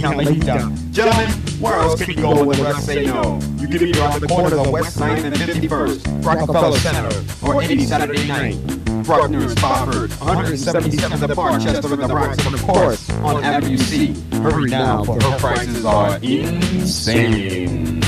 now, down. Gentlemen, where else can you go when the rest say no? You can be around the corner of West 9th and 51st, Rockefeller Center, or any Saturday night. Bruckner, Spofford, 177 the Parkchester, and the Bronx, and of course, on Avenue C. Hurry now, for her prices are insane.